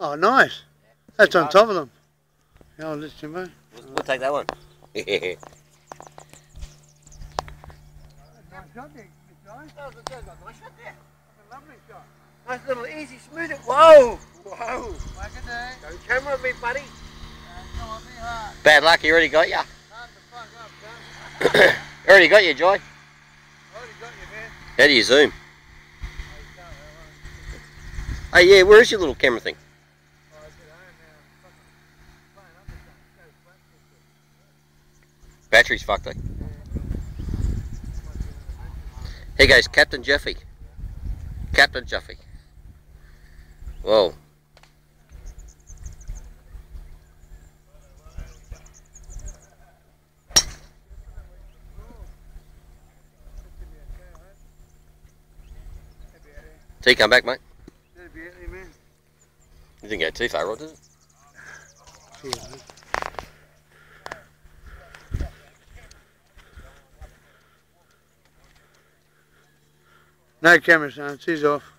Oh, nice. That's on top of them. Yeah, I'll let you, mate. We'll, we'll take that one. Nice little easy smooth it. Whoa! Whoa! Don't camera me, buddy. Bad luck, he already got ya. already got you, Joy. How do you zoom? Oh yeah, where's your little camera thing? Battery's fucked, eh? Here goes Captain Jeffy. Captain Jeffy. Whoa. T, come back, mate. You didn't go too far, Rod, did it? No camera, son. She's off.